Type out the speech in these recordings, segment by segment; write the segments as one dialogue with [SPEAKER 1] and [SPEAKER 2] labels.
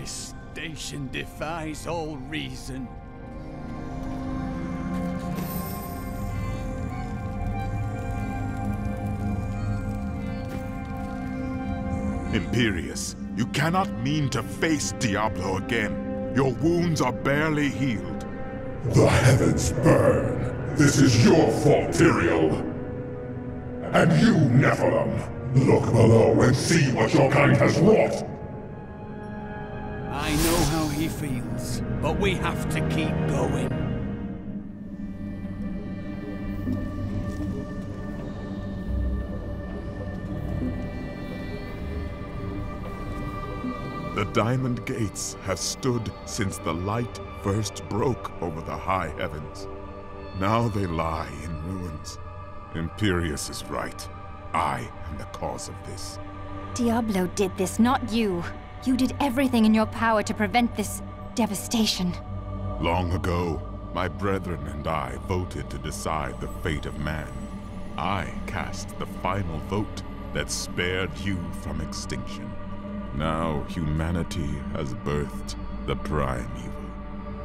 [SPEAKER 1] This station defies all reason.
[SPEAKER 2] Imperius, you cannot mean to face Diablo again. Your wounds are barely healed.
[SPEAKER 3] The heavens burn. This is your fault, Tyrael. And you, Nephilim, look below and see what your kind has wrought.
[SPEAKER 1] Feels, but we have to keep going.
[SPEAKER 2] The Diamond Gates have stood since the light first broke over the high heavens. Now they lie in ruins. Imperius is right. I am the cause of this.
[SPEAKER 4] Diablo did this, not you. You did everything in your power to prevent this devastation.
[SPEAKER 2] Long ago, my brethren and I voted to decide the fate of man. I cast the final vote that spared you from extinction. Now humanity has birthed the prime evil.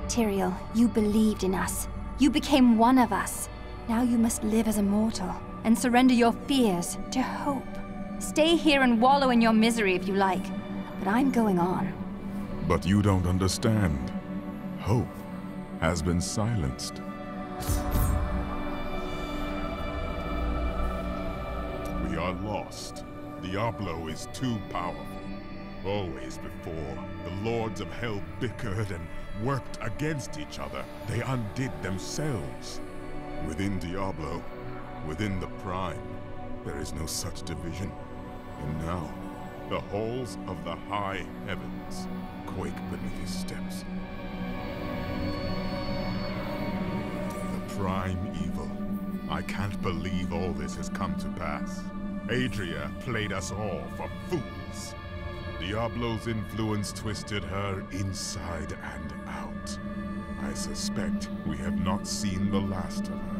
[SPEAKER 4] Tyrael, you believed in us. You became one of us. Now you must live as a mortal and surrender your fears to hope. Stay here and wallow in your misery if you like, but I'm going on.
[SPEAKER 2] But you don't understand. Hope has been silenced. We are lost. Diablo is too powerful. Always before, the lords of hell bickered and worked against each other. They undid themselves. Within Diablo, within the Prime, there is no such division. And now, the halls of the high heavens quake beneath his steps. The Prime Evil. I can't believe all this has come to pass. Adria played us all for fools. Diablo's influence twisted her inside and out. I suspect we have not seen the last of her.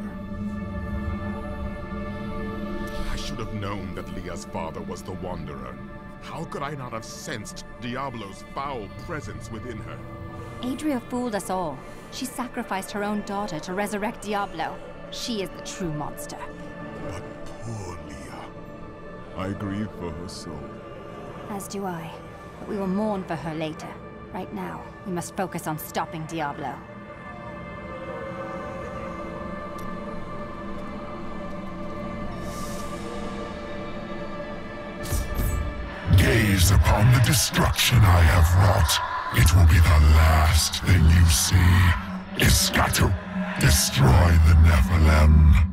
[SPEAKER 2] I should have known that Leah's father was the Wanderer. How could I not have sensed Diablo's foul presence within her?
[SPEAKER 4] Adria fooled us all. She sacrificed her own daughter to resurrect Diablo. She is the true monster.
[SPEAKER 2] But poor Leah. I grieve for her soul.
[SPEAKER 4] As do I. But we will mourn for her later. Right now, we must focus on stopping Diablo.
[SPEAKER 3] Gaze upon the destruction I have wrought. It will be the last thing you see. Iskatu, destroy the Nephilim.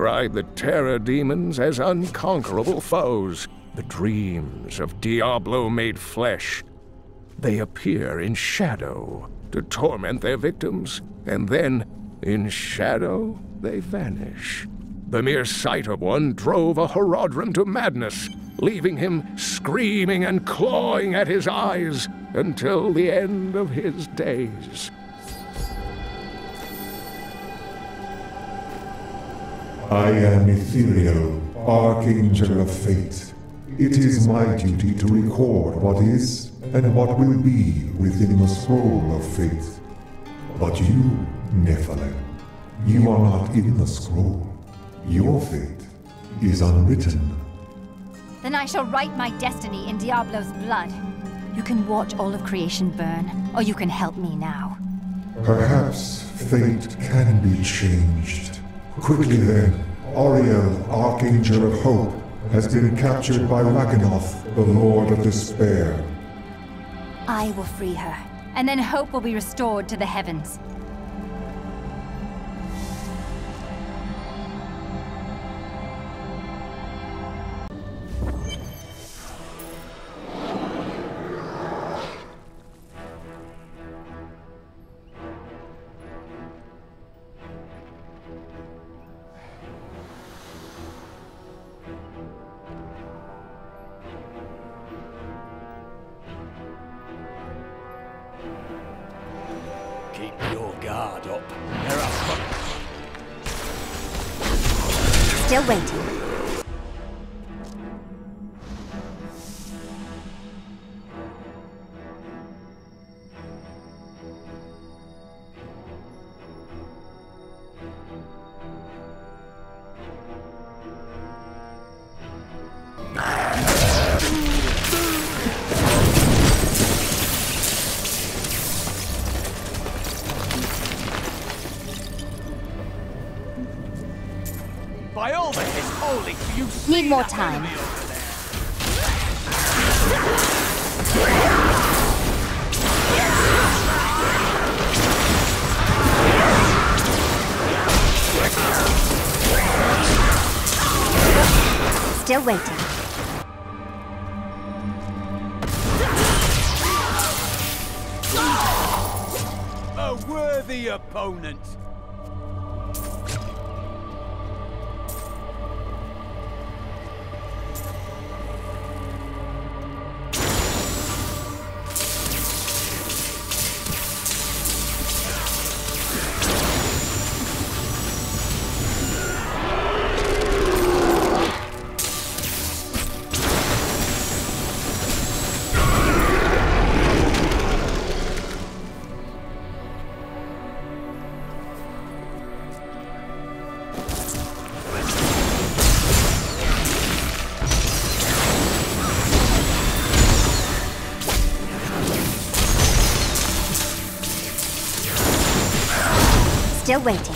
[SPEAKER 5] Describe the terror demons as unconquerable foes, the dreams of Diablo made flesh. They appear in shadow to torment their victims, and then, in shadow, they vanish. The mere sight of one drove a Horadrim to madness, leaving him screaming and clawing at his eyes until the end of his days.
[SPEAKER 3] I am Itherael, Archangel of Fate. It is my duty to record what is and what will be within the scroll of fate. But you, Nephilim, you are not in the scroll. Your fate is unwritten.
[SPEAKER 4] Then I shall write my destiny in Diablo's blood. You can watch all of creation burn, or you can help me now.
[SPEAKER 3] Perhaps fate can be changed. Quickly then, Auriel, Archangel of Hope, has been captured by Rakanoth, the Lord of Despair.
[SPEAKER 4] I will free her, and then hope will be restored to the heavens. Need more time. Still waiting.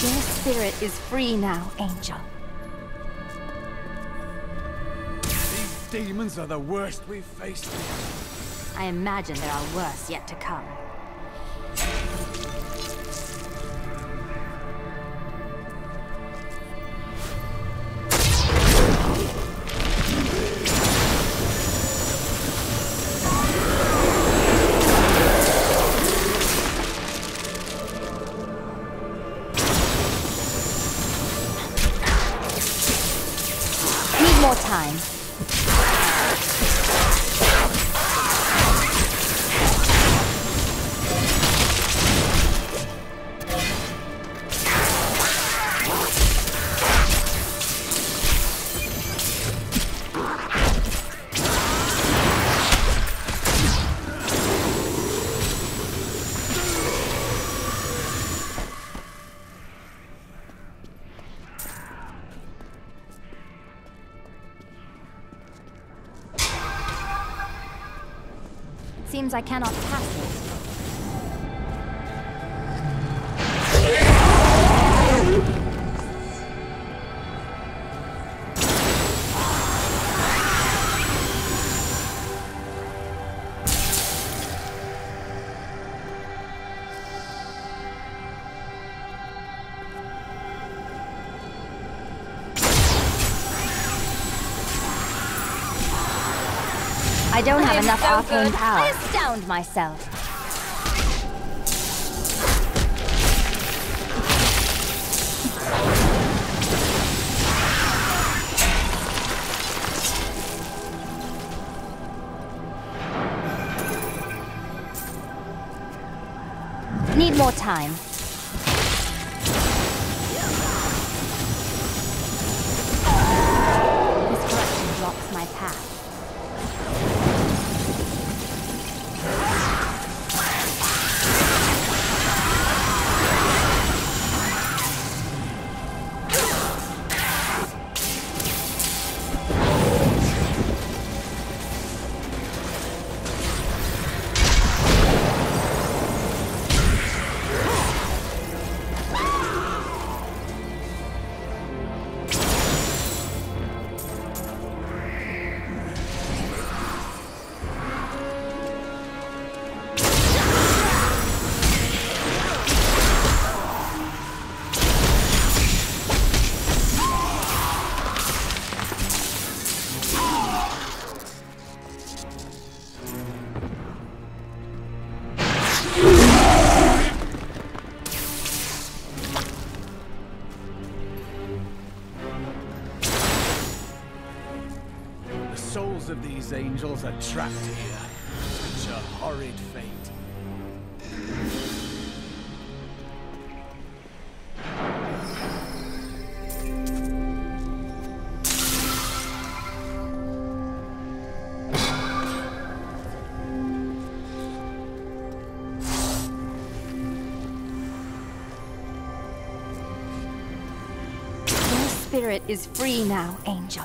[SPEAKER 4] Your spirit is free now, Angel.
[SPEAKER 1] Demons are the worst we've faced.
[SPEAKER 4] I imagine there are worse yet to come. I cannot pass it. I don't have enough
[SPEAKER 6] offering
[SPEAKER 4] power myself.
[SPEAKER 1] Angels are trapped here. Such a horrid fate.
[SPEAKER 4] Your spirit is free now, Angel.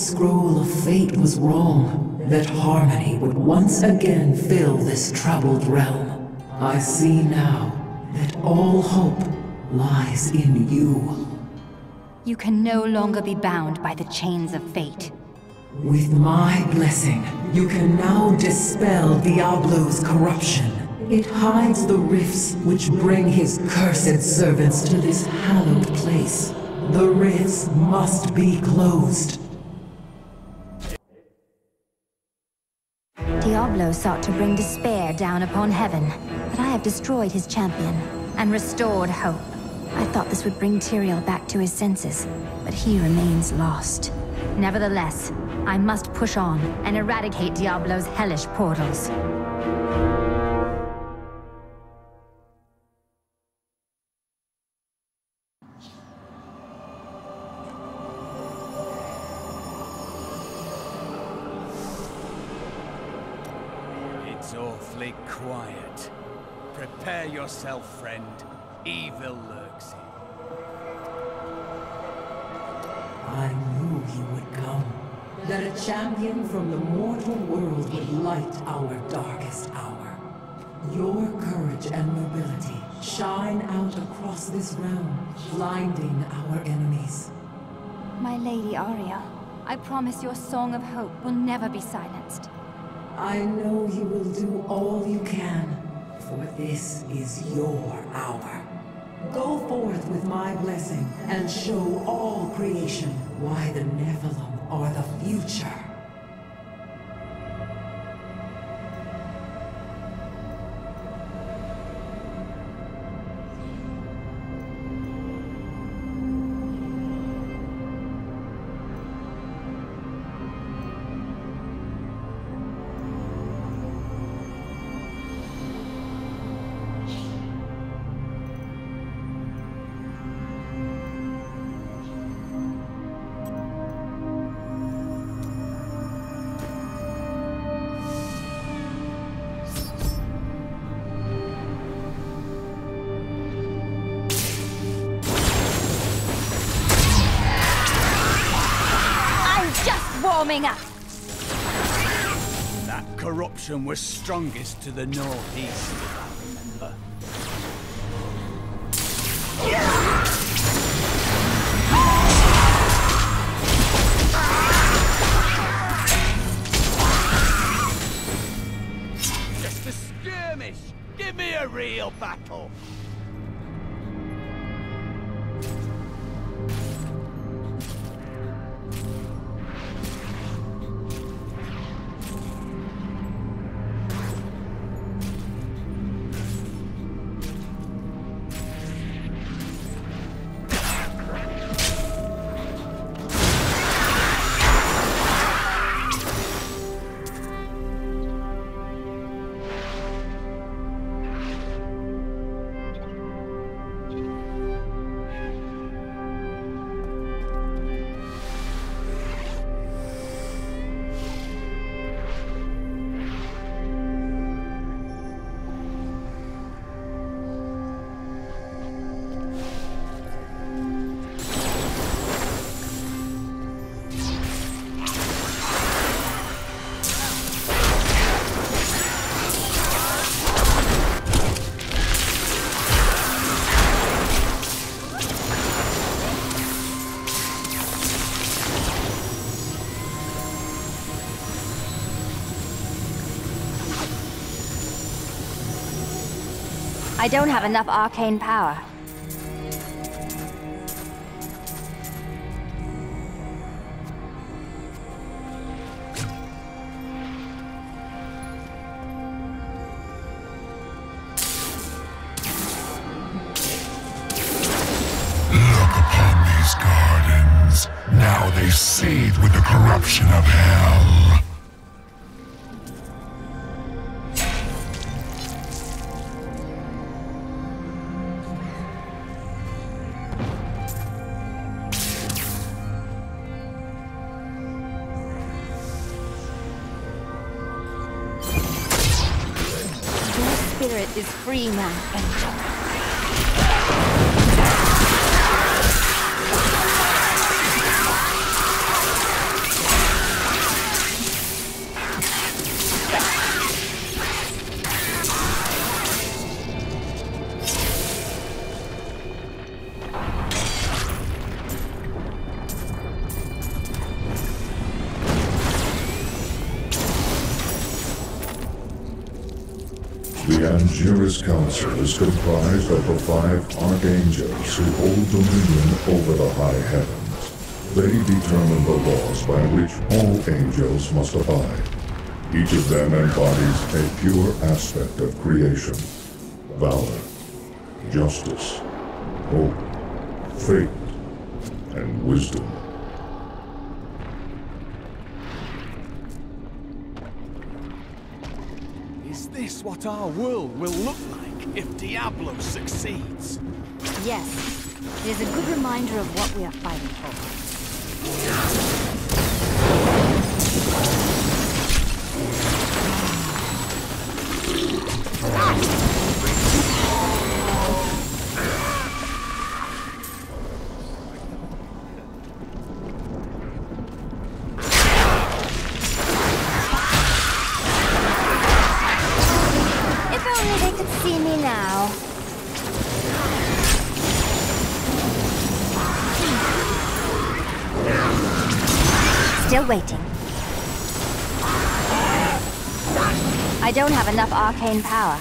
[SPEAKER 6] Scroll of fate was wrong, that harmony would once again fill this troubled realm. I see now that all hope lies in you.
[SPEAKER 4] You can no longer be bound by the chains of fate.
[SPEAKER 6] With my blessing, you can now dispel Diablo's corruption. It hides the rifts which bring his cursed servants to this hallowed place. The rifts must be closed.
[SPEAKER 4] Diablo sought to bring despair down upon heaven, but I have destroyed his champion and restored hope. I thought this would bring Tyrael back to his senses, but he remains lost. Nevertheless, I must push on and eradicate Diablo's hellish portals.
[SPEAKER 1] Yourself, friend. Evil lurks here.
[SPEAKER 6] I knew he would come. That a champion from the mortal world would light our darkest hour. Your courage and nobility shine out across this realm, blinding our enemies.
[SPEAKER 4] My lady Aria, I promise your song of hope will never be silenced.
[SPEAKER 6] I know you will do all you can, for this is your hour. Go forth with my blessing and show all creation why the Nephilim are the future.
[SPEAKER 1] Corruption was strongest to the northeast, I
[SPEAKER 4] don't have enough arcane power.
[SPEAKER 7] Council is comprised of the five archangels who hold dominion over the high heavens. They determine the laws by which all angels must abide. Each of them embodies a pure aspect of creation. Valor, justice, hope, faith, and wisdom.
[SPEAKER 1] What our world will look like if Diablo succeeds?
[SPEAKER 4] Yes, it is a good reminder of what we are fighting for. If enough arcane power.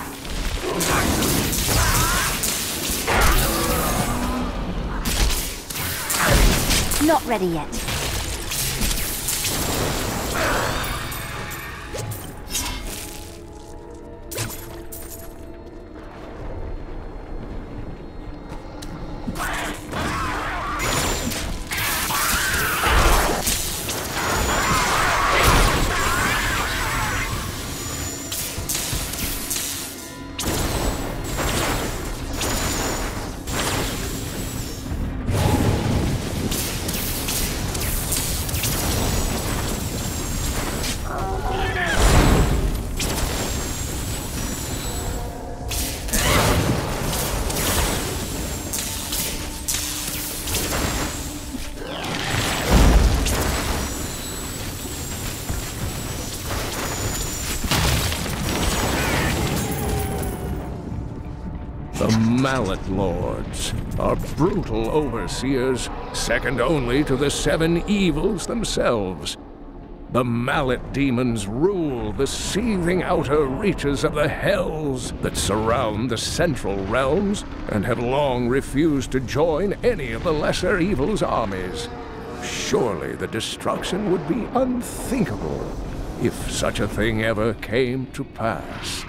[SPEAKER 4] Not ready yet.
[SPEAKER 5] Mallet Lords are brutal overseers, second only to the seven evils themselves. The Mallet demons rule the seething outer reaches of the hells that surround the central realms and have long refused to join any of the lesser evil's armies. Surely the destruction would be unthinkable if such a thing ever came to pass.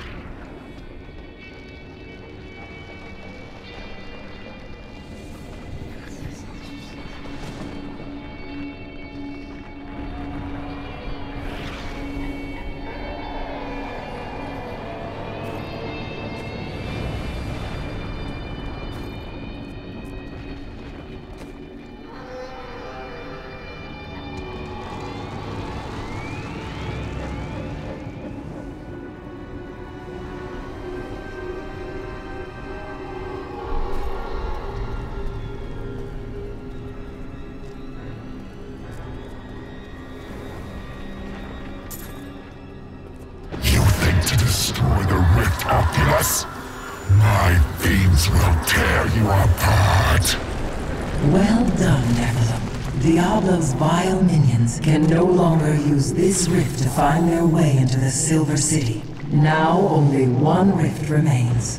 [SPEAKER 6] Diablo's vile minions can no longer use this rift to find their way into the Silver City. Now only one rift remains.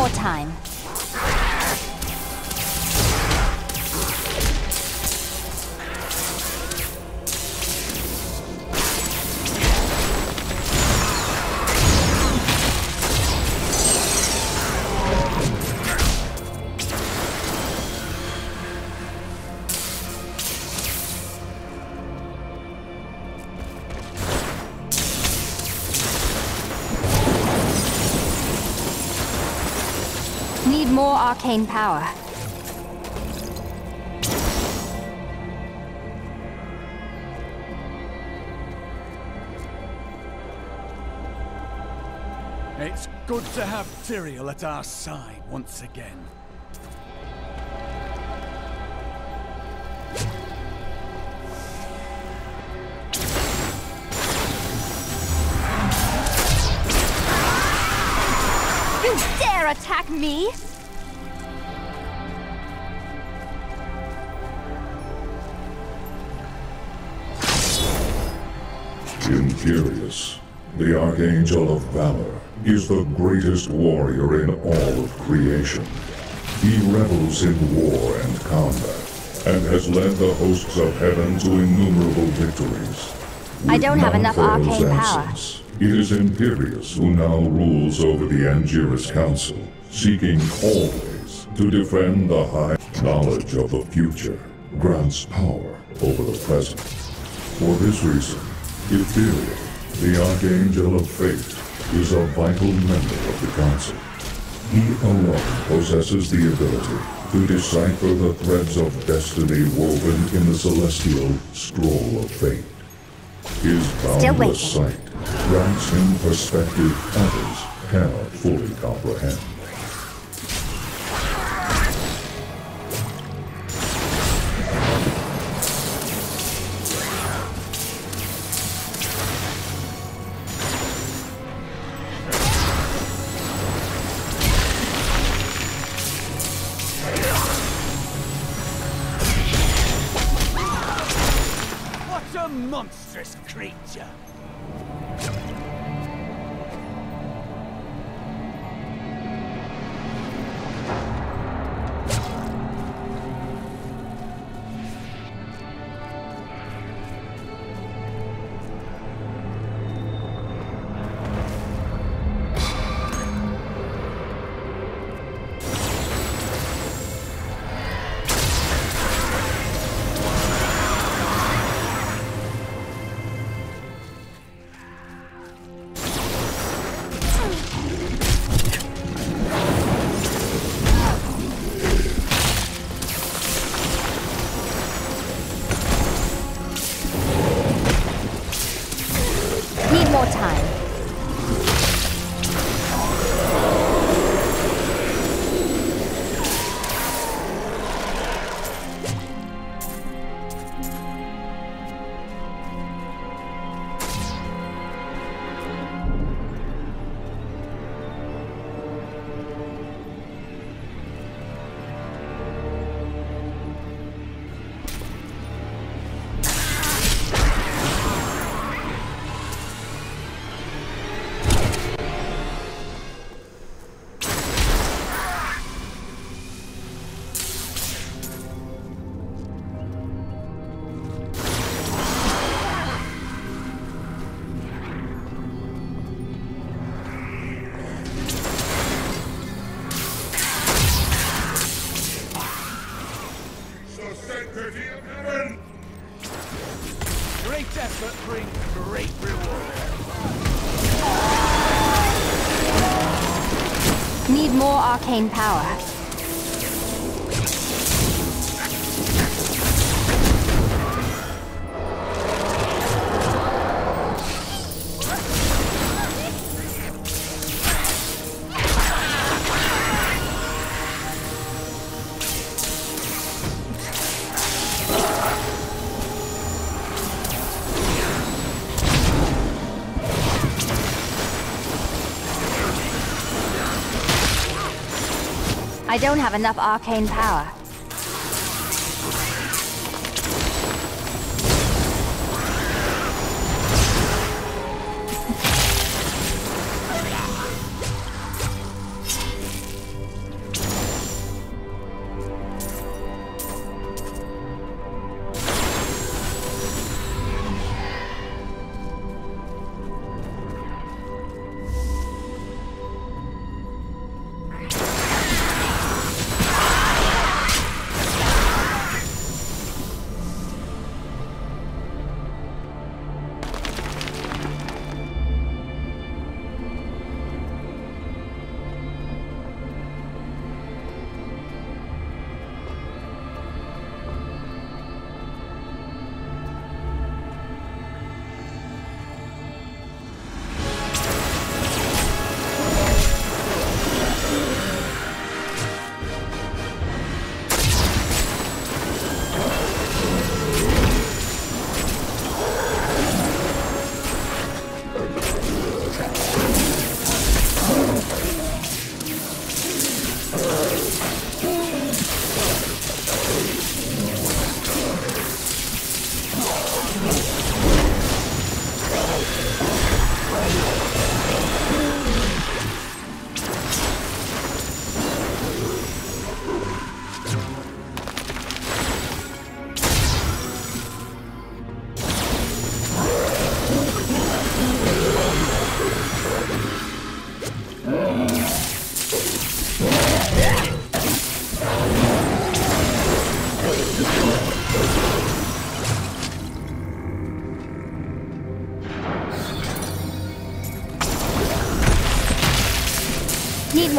[SPEAKER 4] More time. Arcane power.
[SPEAKER 1] It's good to have Tyrael at our side once again.
[SPEAKER 7] Archangel of Valor, is the greatest warrior in all of creation. He revels in war and combat, and has led the hosts of heaven to innumerable victories.
[SPEAKER 4] I don't have enough arcane power.
[SPEAKER 7] It is Imperius who now rules over the Angiris Council, seeking always to defend the high knowledge of the future, grants power over the present. For this reason, Itherael, the Archangel of Fate, is a vital member of the Council. He alone possesses the ability to decipher the threads of destiny woven in the celestial Scroll of Fate. His boundless sight grants him perspective others cannot fully comprehend.
[SPEAKER 4] maintain power. I don't have enough arcane power.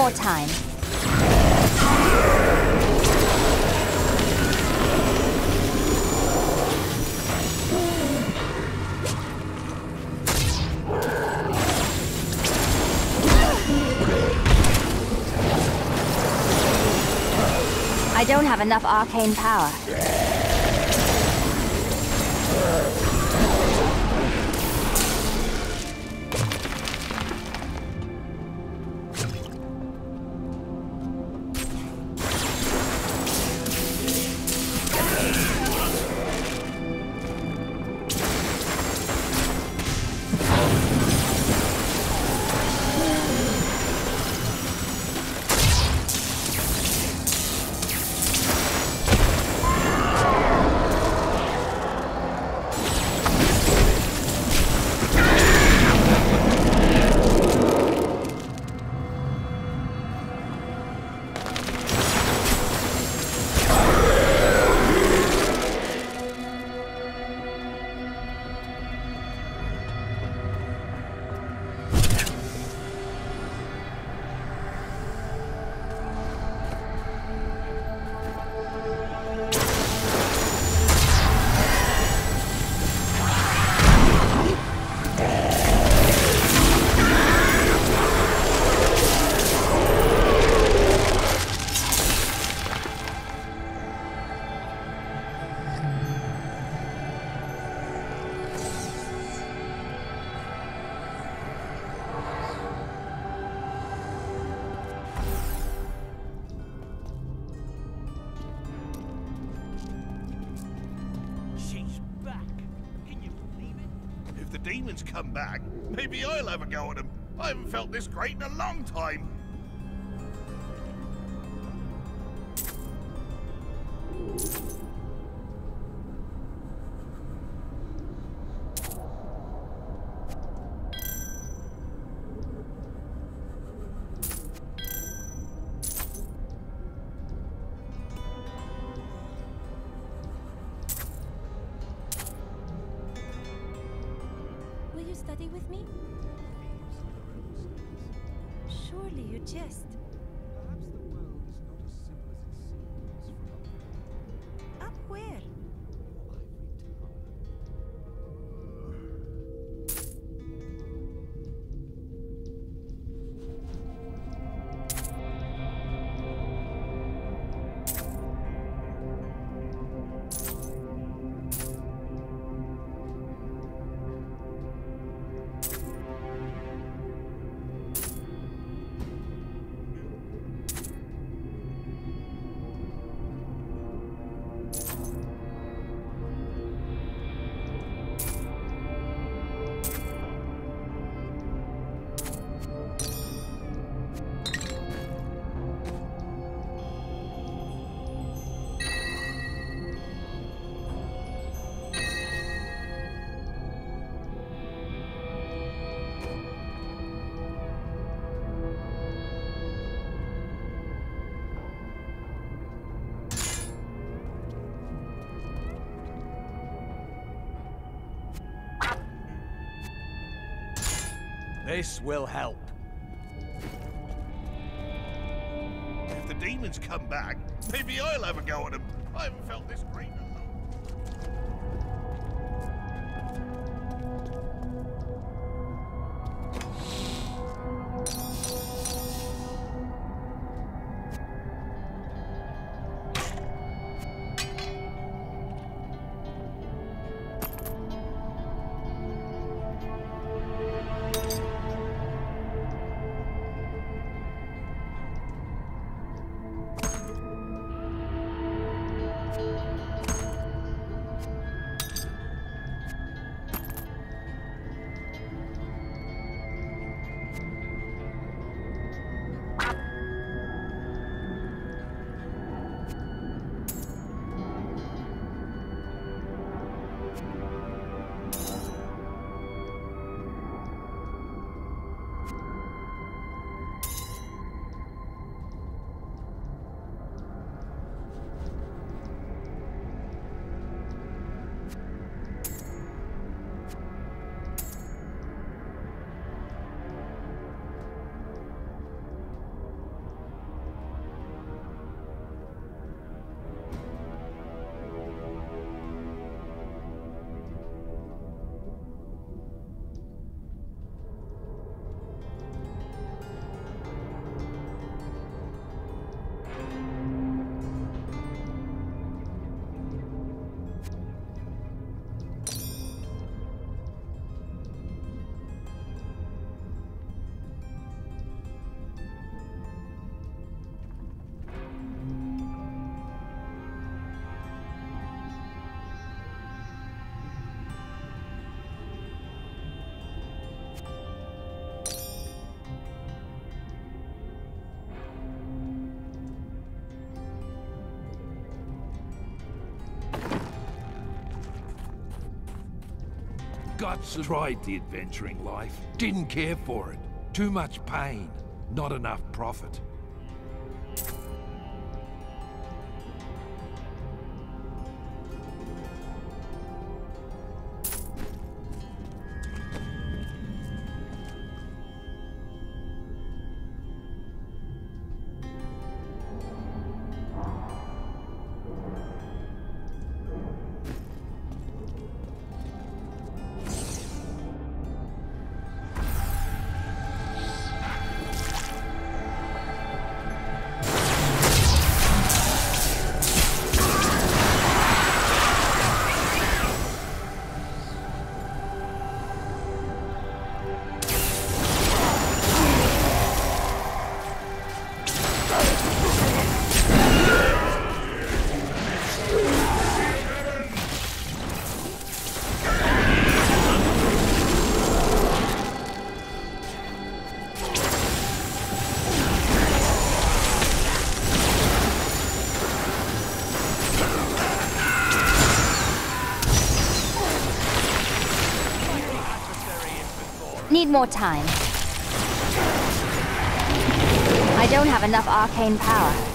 [SPEAKER 4] more time. I don't have enough arcane power.
[SPEAKER 8] Surely
[SPEAKER 1] This will help.
[SPEAKER 9] If the demons come back, maybe I'll have a go at them. I haven't felt this great
[SPEAKER 10] Guts tried the adventuring life, didn't care for it. Too much pain, not enough profit.
[SPEAKER 4] More time. I don't have enough arcane power.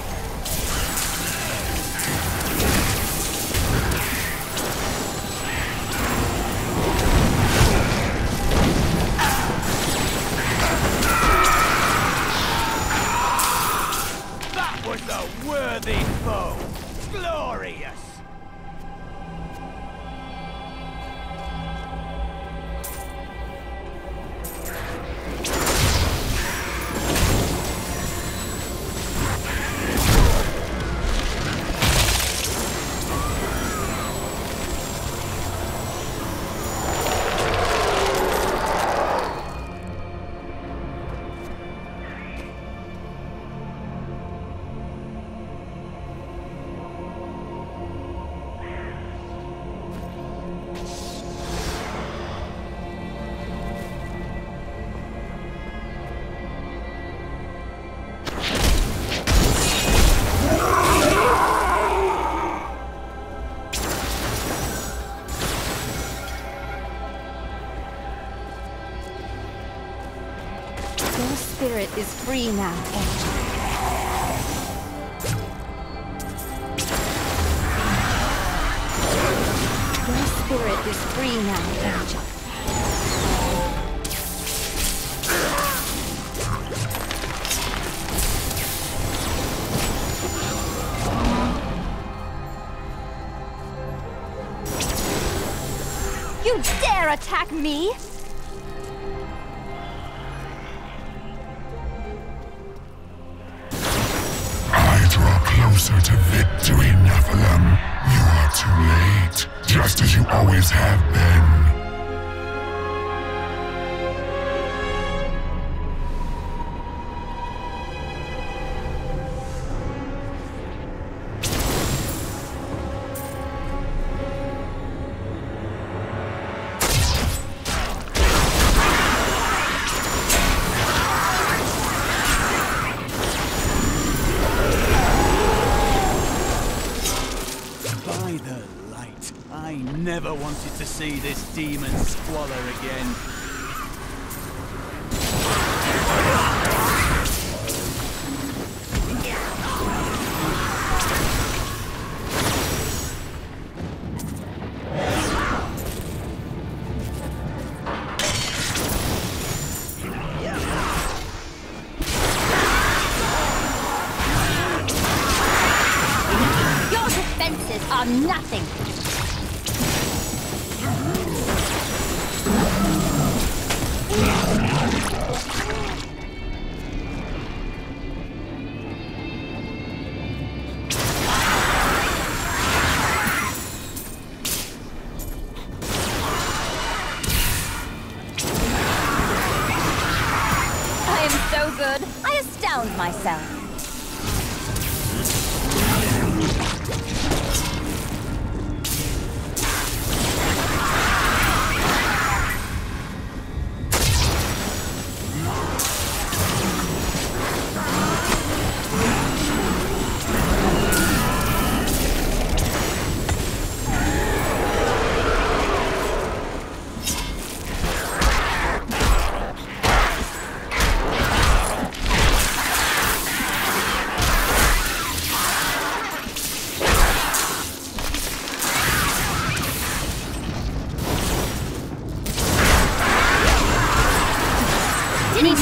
[SPEAKER 4] Your spirit is free now, Angel. Your spirit is free now, Angel. You dare attack me?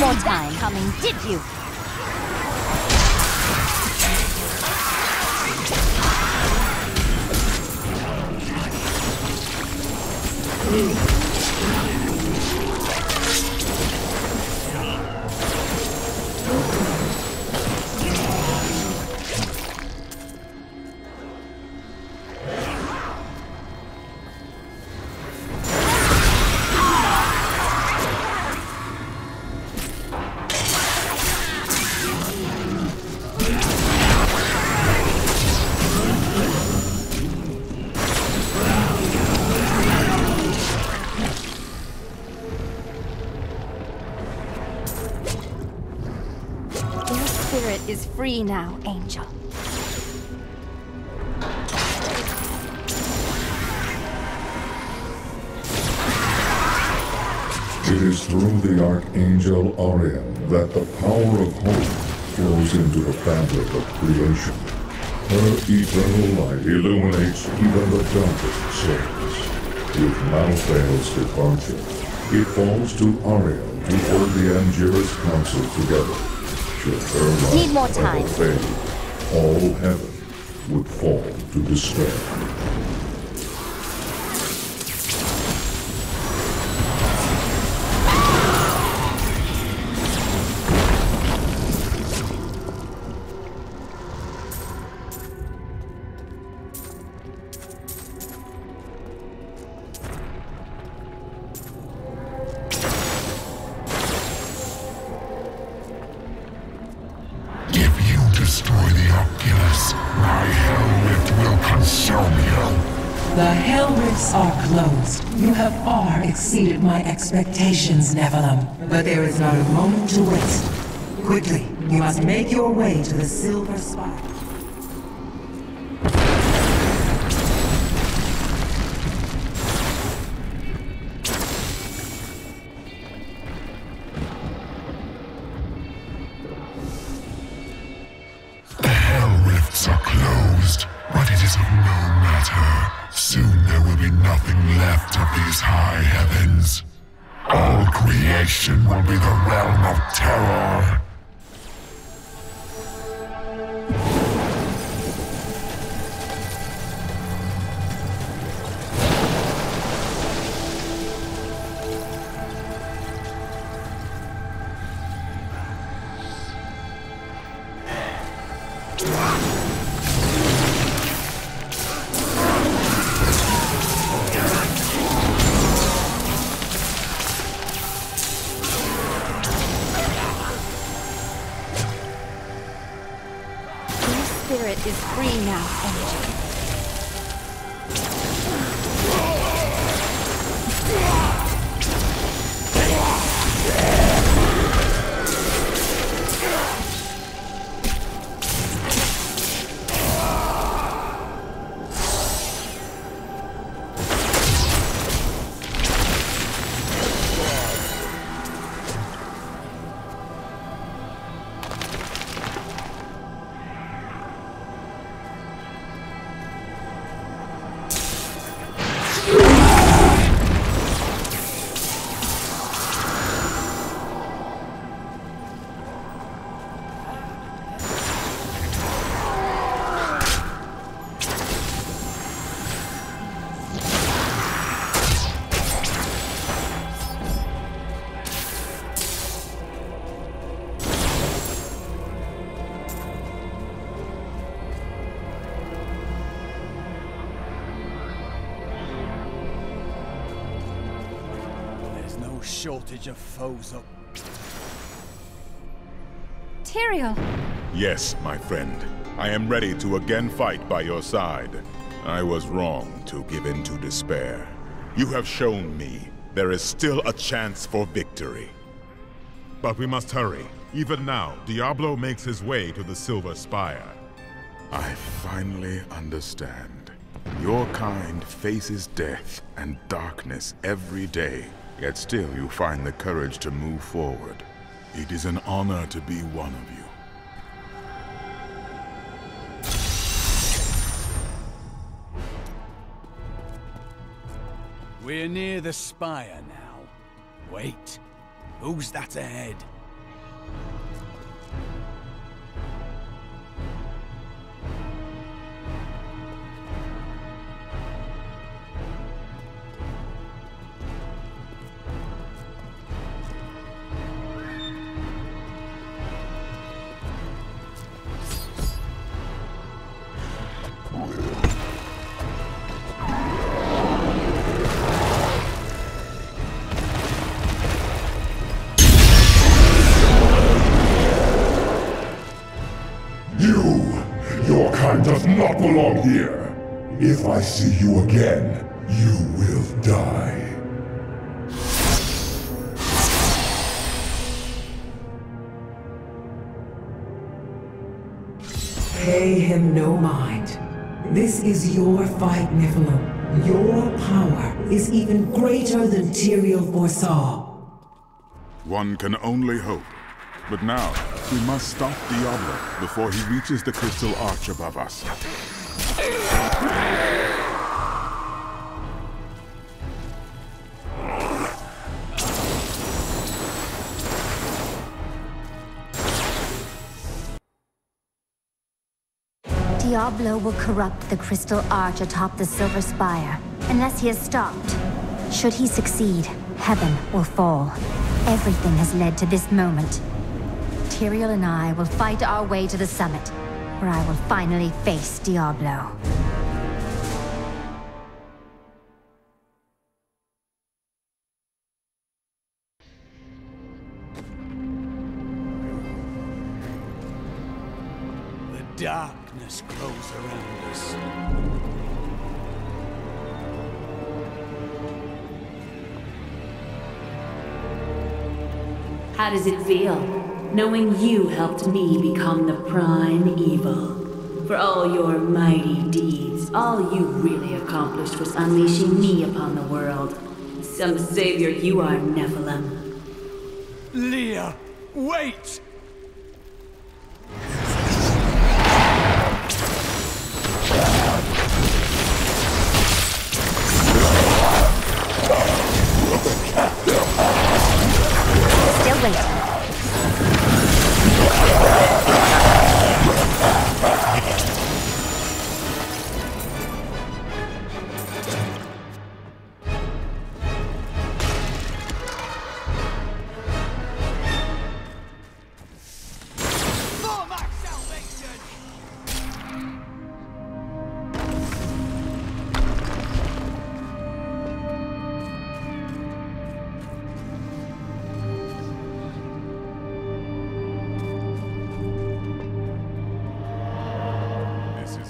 [SPEAKER 4] More time coming, did you? Your
[SPEAKER 7] eternal light illuminates even the darkest souls. With Malthael's departure, it falls to Auriel to hold the Angiris Council together. Should her light
[SPEAKER 4] Need more
[SPEAKER 7] ever
[SPEAKER 4] time.
[SPEAKER 7] fade, all heaven would fall to despair.
[SPEAKER 6] Expectations, Nephilim. But there is not a moment to waste. Quickly, you must make your way to the Silver Spire.
[SPEAKER 1] Shortage of foes up.
[SPEAKER 4] Tyrael!
[SPEAKER 2] Yes, my friend. I am ready to again fight by your side. I was wrong to give in to despair. You have shown me there is still a chance for victory. But we must hurry. Even now, Diablo makes his way to the Silver Spire. I finally understand. Your kind faces death and darkness every day, yet still you find the courage to move forward. It is an honor to be one of you.
[SPEAKER 1] We're near the spire now. Wait. Who's that ahead?
[SPEAKER 11] Belong here! If I see you again, you will die.
[SPEAKER 6] Pay him no mind. This is your fight, Nephilim. Your power is even greater than Tyrael foresaw.
[SPEAKER 2] One can only hope. But now, we must stop Diablo before he reaches the crystal arch above us.
[SPEAKER 4] Diablo will corrupt the crystal arch atop the Silver Spire, unless he is stopped. Should he succeed, heaven will fall. Everything has led to this moment. Tyrael and I will fight our way to the summit, where I will finally face Diablo.
[SPEAKER 1] The darkness grows around us.
[SPEAKER 12] How does it feel, knowing you helped me become the prime evil? For all your mighty deeds, all you really accomplished was unleashing me upon the world. Some savior you are, Nephilim.
[SPEAKER 1] Leah, wait!
[SPEAKER 4] Still waiting.
[SPEAKER 1] For my salvation!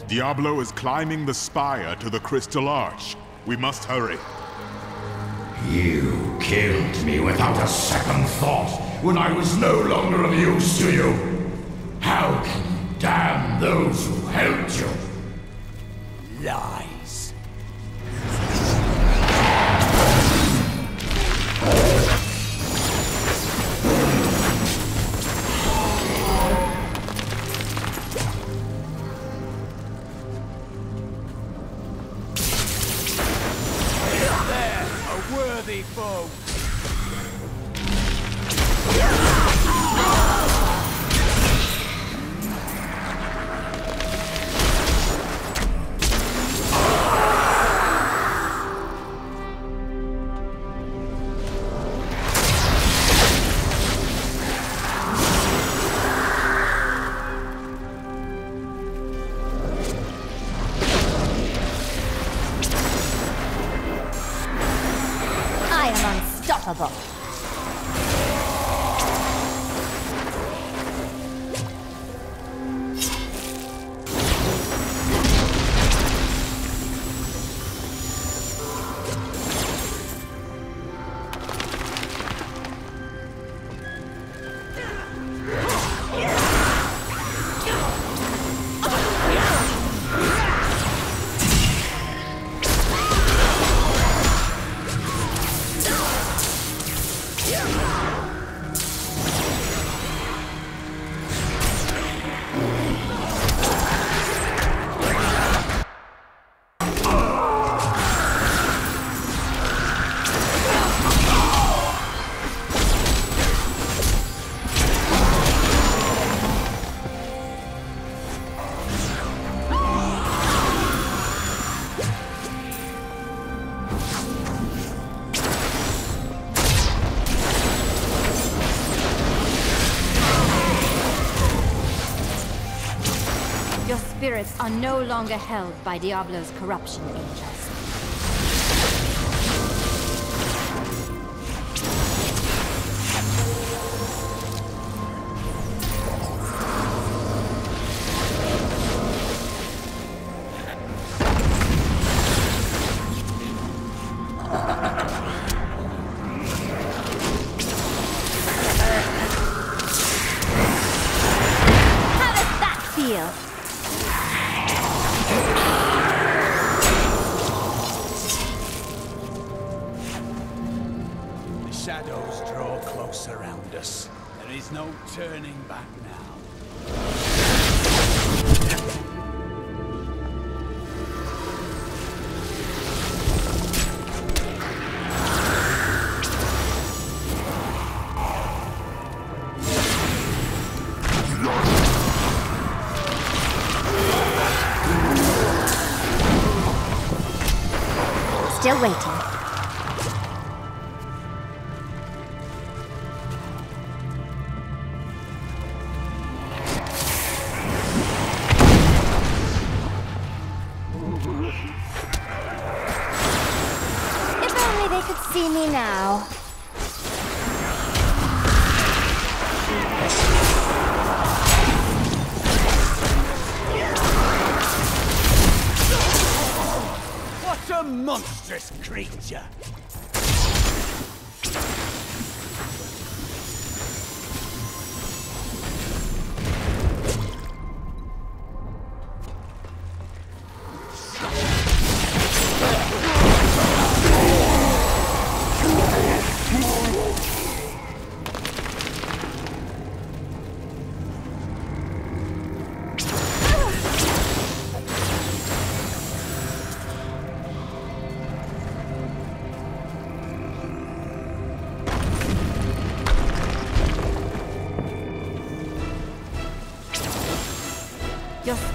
[SPEAKER 2] Diablo is climbing the spire to the Crystal Arch. We must hurry.
[SPEAKER 13] You killed me without a second thought when I was no longer of use to you. How can you damn those who helped you?
[SPEAKER 4] Spirits are no longer held by Diablo's corruption
[SPEAKER 1] turning back now.
[SPEAKER 4] Still waiting.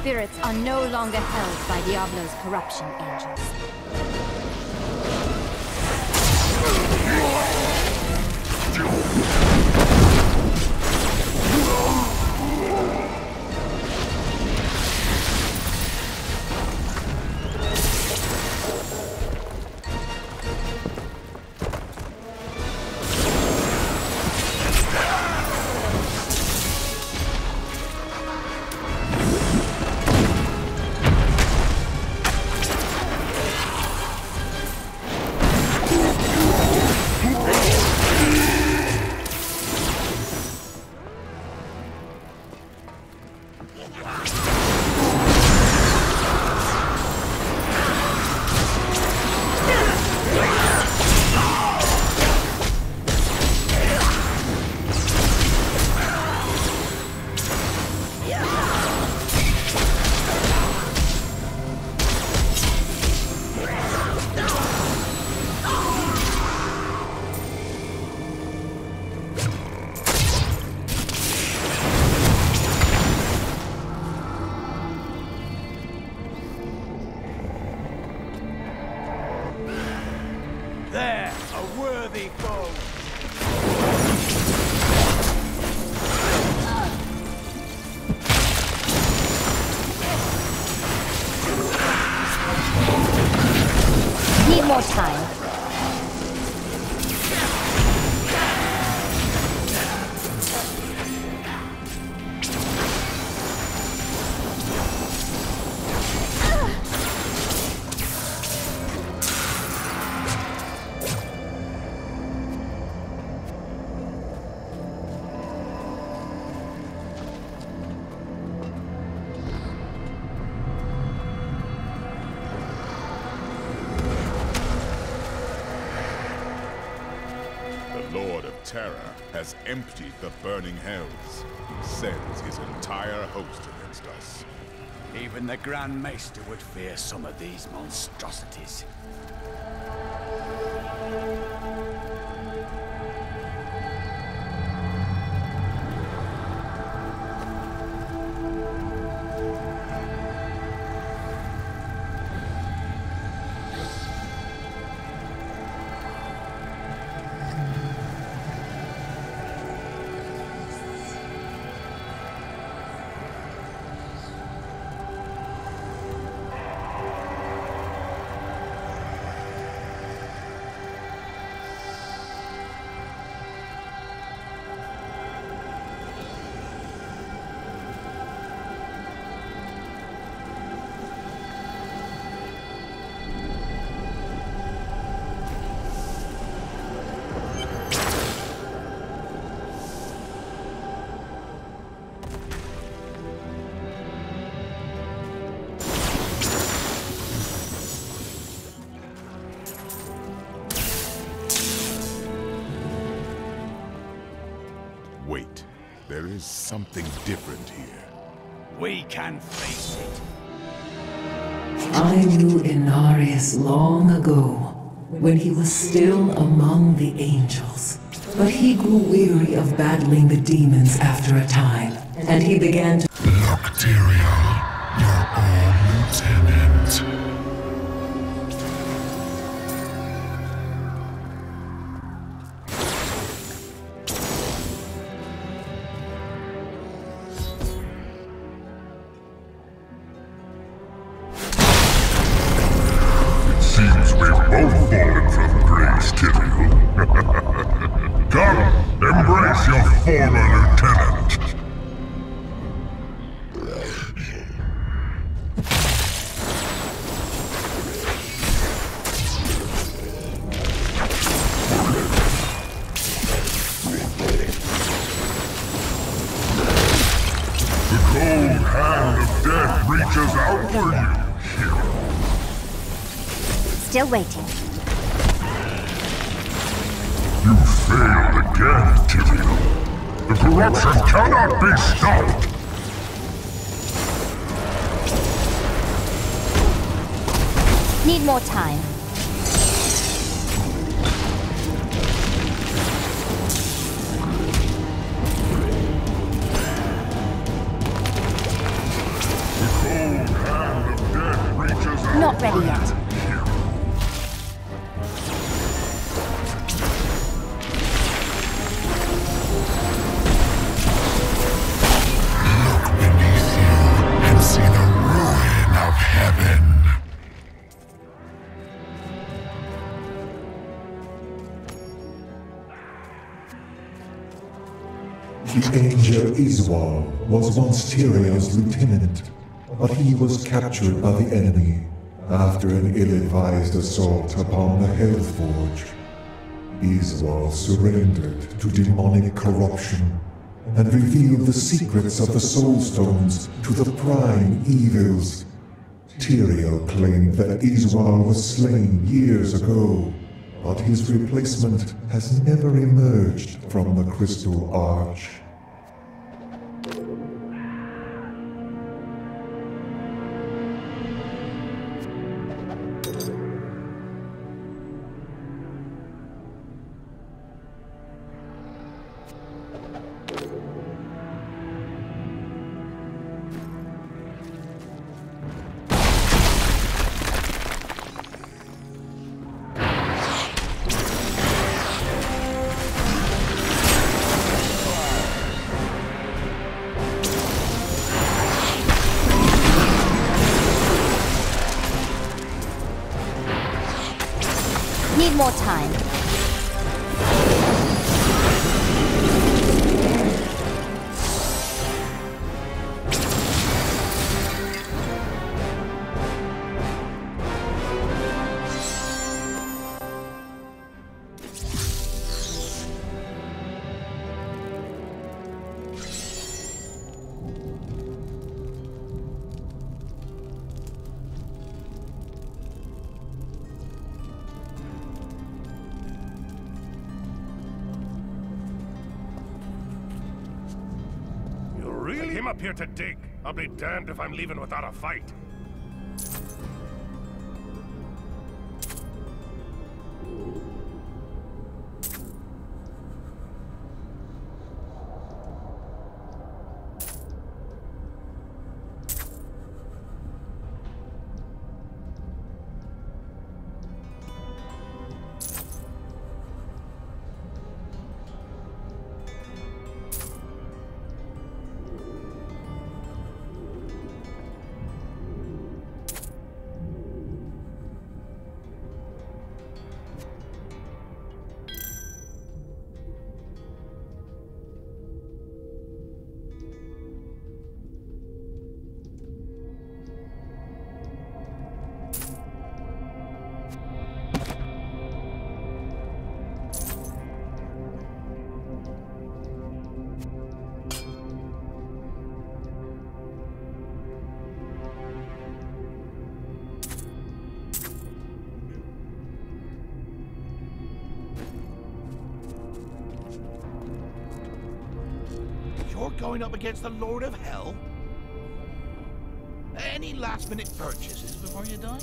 [SPEAKER 4] Spirits are no longer held by Diablo's
[SPEAKER 2] has emptied the burning hells. He sends his entire host against us.
[SPEAKER 1] Even the Grand Maester would fear some of these monstrosities.
[SPEAKER 2] Something different here.
[SPEAKER 1] We can face it.
[SPEAKER 6] I knew Inarius long ago, when he was still among the angels. But he grew weary of battling the demons after a time, and he began to.
[SPEAKER 11] Look, Tyrael, your old lieutenant.
[SPEAKER 4] More time.
[SPEAKER 3] Tyrael's lieutenant, but he was captured by the enemy after an ill-advised assault upon the Hellforge. Izual surrendered to demonic corruption and revealed the secrets of the Soulstones to the prime evils. Tyrael claimed that Izual was slain years ago, but his replacement has never emerged from the Crystal Arch.
[SPEAKER 9] Up here to dig? I'll be damned if I'm leaving without a fight. Against the Lord of Hell? Any last minute purchases before you die?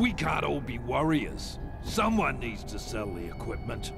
[SPEAKER 10] We can't all be warriors. Someone needs to sell the equipment.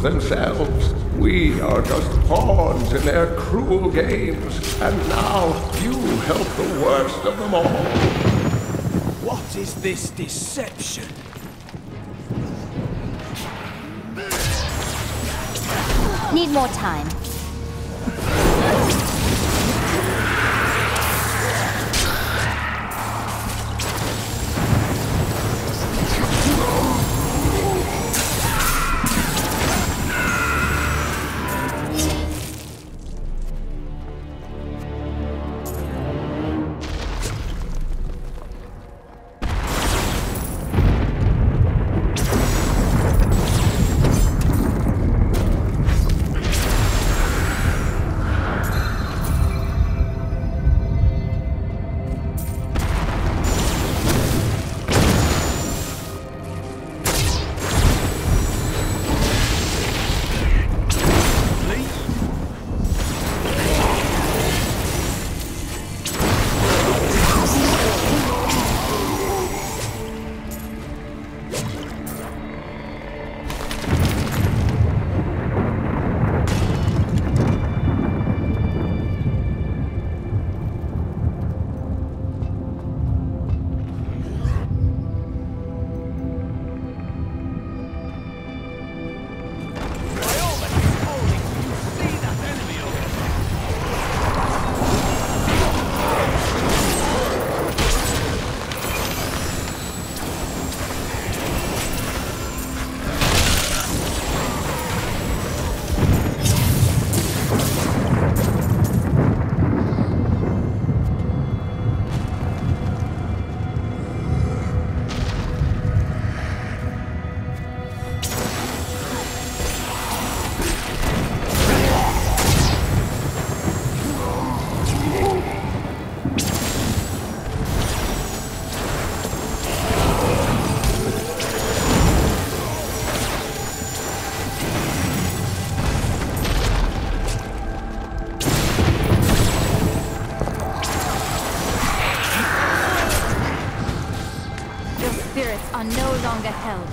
[SPEAKER 5] Prime themselves. We are just pawns in their cruel games, and now you help the worst of them all.
[SPEAKER 1] What is this deception?
[SPEAKER 4] Need more time.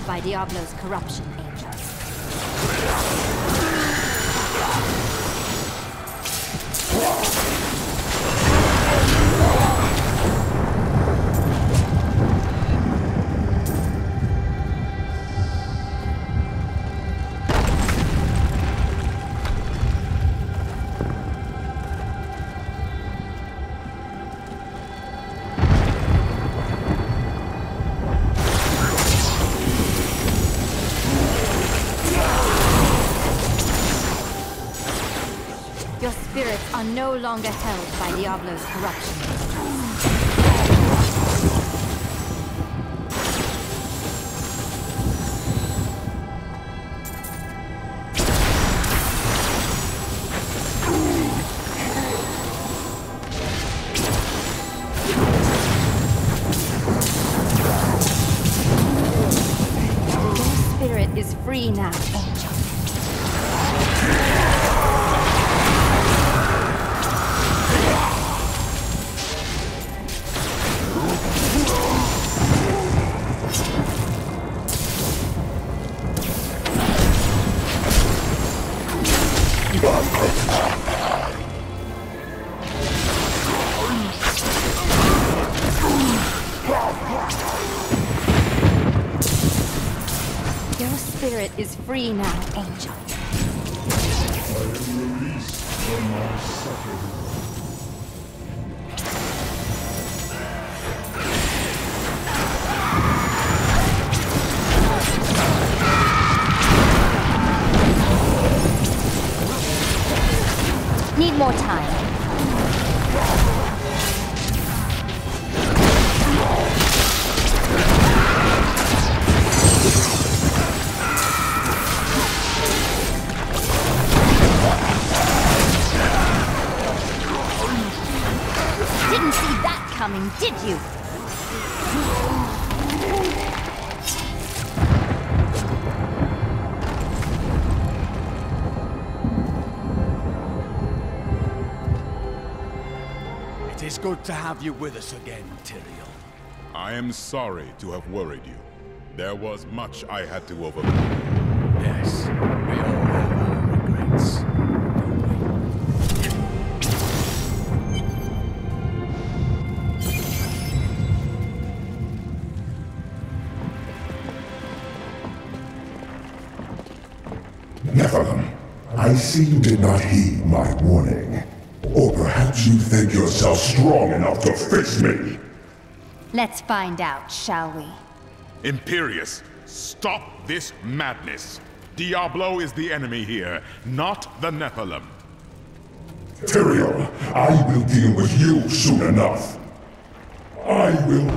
[SPEAKER 4] By Diablo's corruption, no longer held by Diablo's corruption. Spirit is free now, Angel.
[SPEAKER 14] I am released from my suffering.
[SPEAKER 4] Need more time. Did you?
[SPEAKER 1] It is good to have you with us again, Tyrael.
[SPEAKER 2] I am sorry to have worried you. There was much I had to overcome.
[SPEAKER 1] Yes, we all
[SPEAKER 14] I see you did not heed my warning. Or perhaps you think yourself strong enough to face me.
[SPEAKER 4] Let's find out, shall we?
[SPEAKER 2] Imperius, stop this madness. Diablo is the enemy here, not the Nephilim.
[SPEAKER 14] Tyrael, I will deal with you soon enough. I will...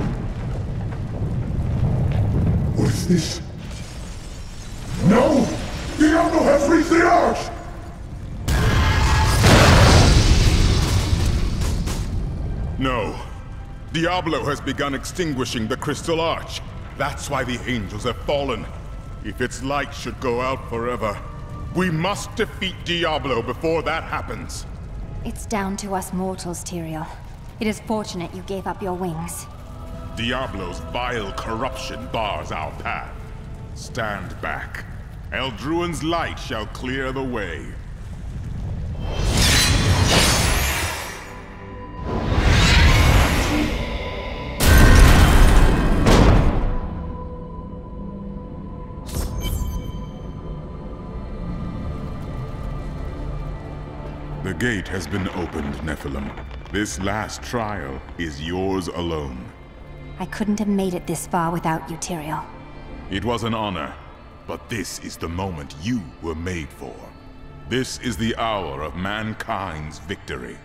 [SPEAKER 14] What is this? No! Diablo has reached the arch!
[SPEAKER 2] No. Diablo has begun extinguishing the Crystal Arch. That's why the angels have fallen. If its light should go out forever, we must defeat Diablo before that happens.
[SPEAKER 4] It's down to us mortals, Tyrael. It is fortunate you gave up your wings.
[SPEAKER 2] Diablo's vile corruption bars our path. Stand back. Eldruin's light shall clear the way. Gate has been opened, Nephilim. This last trial is yours alone.
[SPEAKER 4] I couldn't have made it this far without you, Tyrael.
[SPEAKER 2] It was an honor, but this is the moment you were made for. This is the hour of mankind's victory.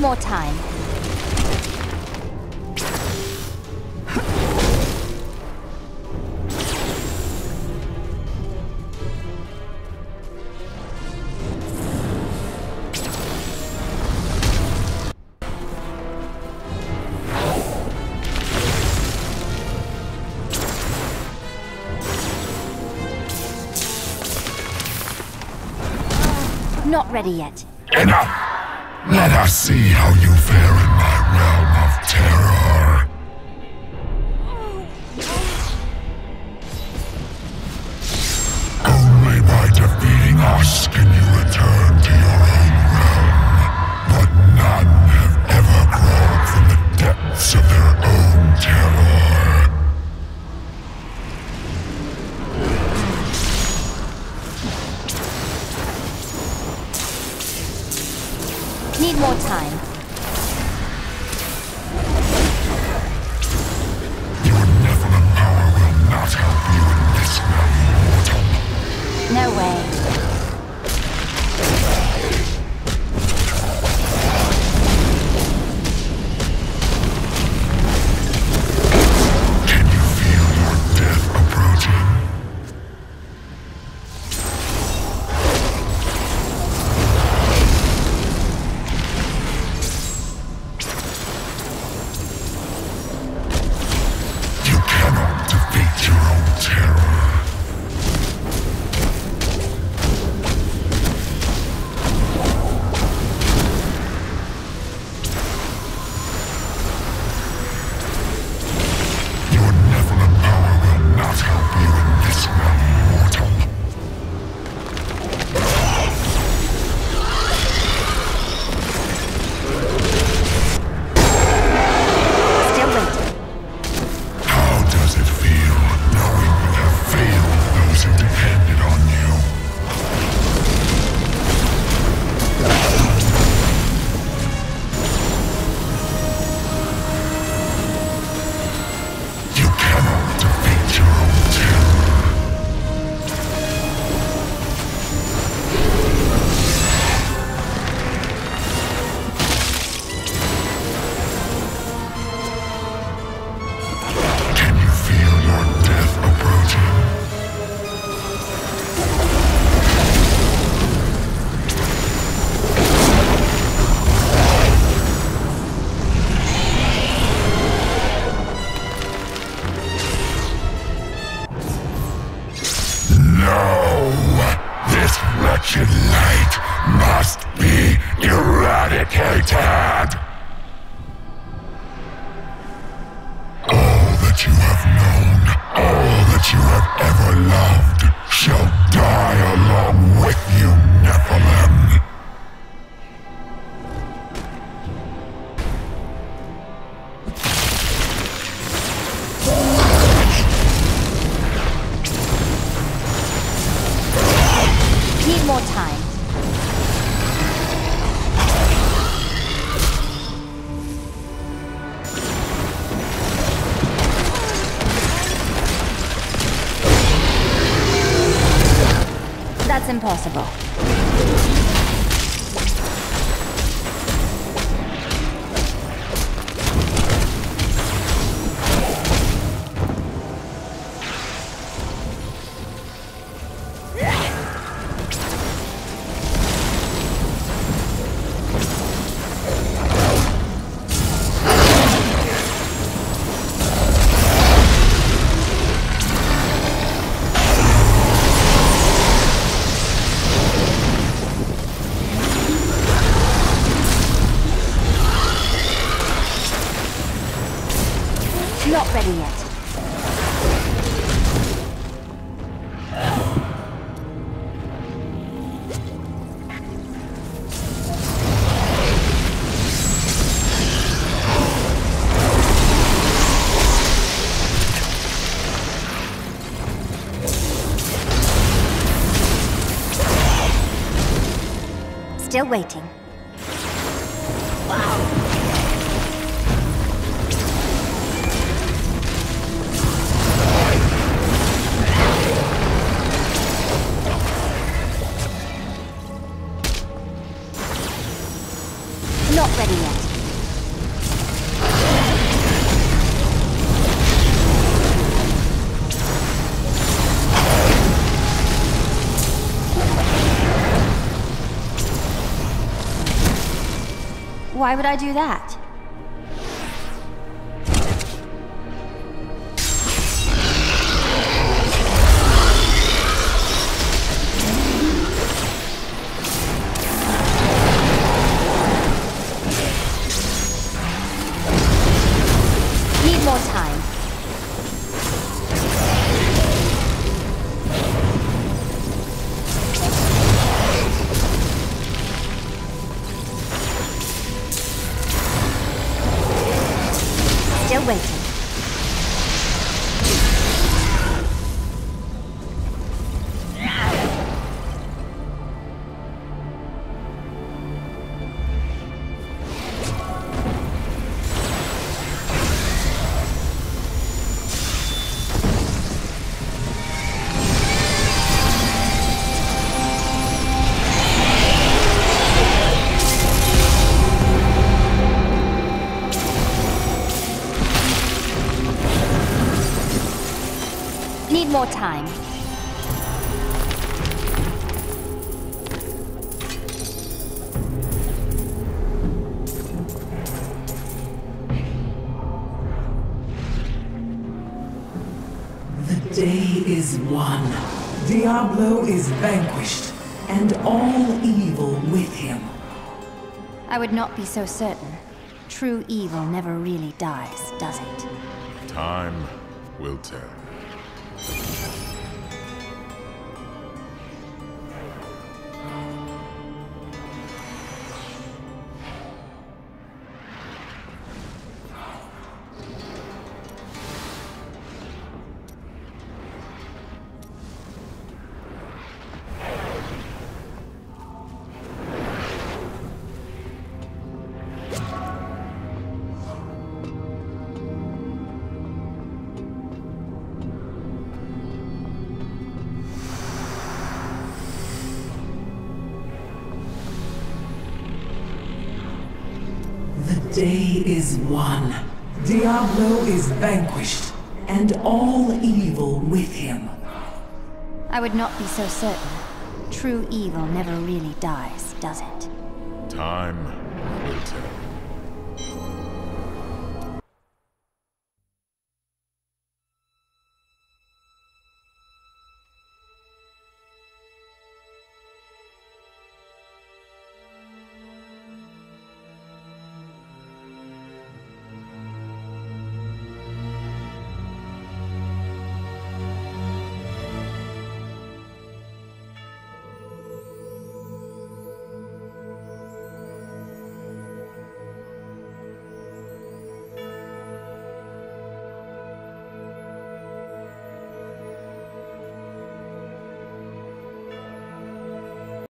[SPEAKER 4] more time.
[SPEAKER 11] Not ready yet.
[SPEAKER 4] Enough! Let us see how you fare in my realm of terror. Only by defeating us can you return to your own realm. But none have ever crawled from the depths of their own.
[SPEAKER 11] more time.
[SPEAKER 4] you have ever loved shall
[SPEAKER 11] waiting. Why would I do that?
[SPEAKER 4] Waiting.
[SPEAKER 6] Is vanquished, and all evil with him.
[SPEAKER 4] I would not be so certain. True evil never really dies, does it?
[SPEAKER 2] Time will tell.
[SPEAKER 6] Diablo is vanquished, and all evil with him.
[SPEAKER 4] I would not be so certain. True evil never really dies, does it?
[SPEAKER 2] Time will tell.